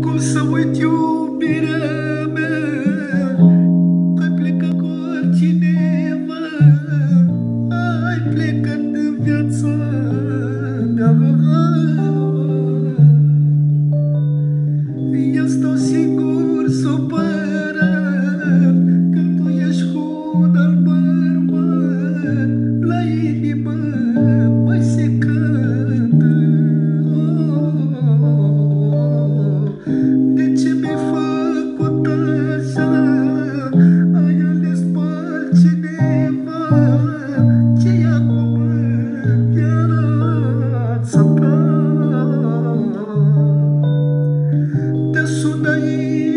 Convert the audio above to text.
Cum să uit iubirea mea? Ai plecat cu altcineva? Ai plecat de viața mea? Eu Amen.